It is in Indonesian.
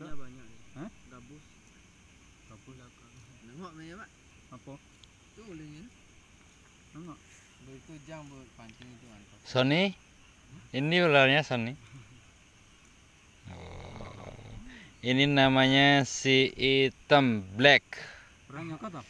Iya, ya banyak. Hah? Gabus. Gabus. Nengok ni Pak. Apa? Tu ulangnya. Nengok. Begitu jam buat pancing itu mantap. Sony ini ularnya Sony Oh. ini namanya si hitam black Orang nyokot apa?